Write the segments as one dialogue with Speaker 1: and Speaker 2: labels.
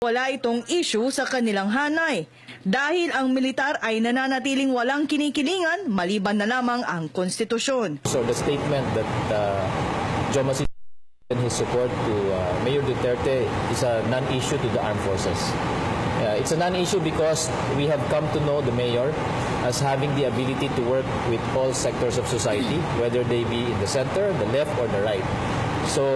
Speaker 1: Wala itong issue sa kanilang hanay dahil ang militar ay nananatiling walang kinikilingan maliban na lamang ang konstitusyon.
Speaker 2: So the statement that uh, Joma and his support to uh, Mayor Duterte is a non-issue to the armed forces. Uh, it's a non-issue because we have come to know the mayor as having the ability to work with all sectors of society, whether they be in the center, the left, or the right. So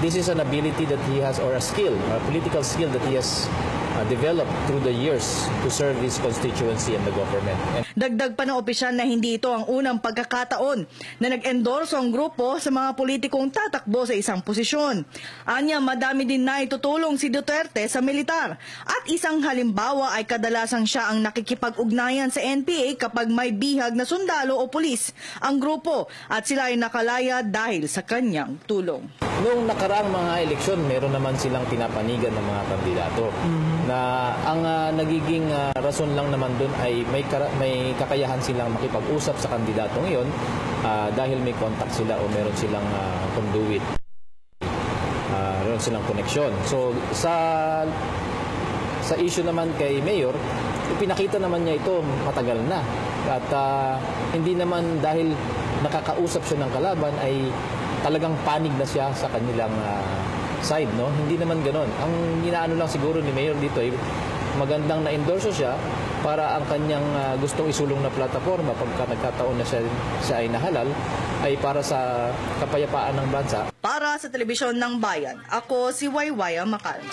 Speaker 2: this is an ability that he has, or a skill, a political skill that he has uh, developed through the years to serve his constituency and the government. And
Speaker 1: Dagdag pa ng opisyal na hindi ito ang unang pagkakataon na nag-endorso ang grupo sa mga politikong tatakbo sa isang posisyon. Anya, madami din na itutulong si Duterte sa militar. At isang halimbawa ay kadalasang siya ang nakikipag-ugnayan sa NPA kapag may bihag na sundalo o pulis ang grupo at sila ay nakalaya dahil sa kanyang tulong.
Speaker 2: Noong nakaraang mga eleksyon, meron naman silang pinapanigan ng mga kandidato. Na ang ah, nagiging ah, rason lang naman doon ay may, kara- kakayahan silang makipag-usap sa kandidato ngayon ah, dahil may contact sila o meron silang ah, conduit. Ah, meron silang connection. So sa sa issue naman kay Mayor, ipinakita naman niya ito matagal na. At ah, hindi naman dahil nakakausap siya ng kalaban ay talagang panig na siya sa kanilang ah, side, no? Hindi naman ganon. Ang inaano lang siguro ni Mayor dito ay magandang na-endorso siya para ang kanyang ah, gustong isulong na plataforma pagka nagkataon na siya, siya ay nahalal ay para sa kapayapaan ng bansa
Speaker 1: Para sa telebisyon ng bayan, ako si Waywaya Makalma.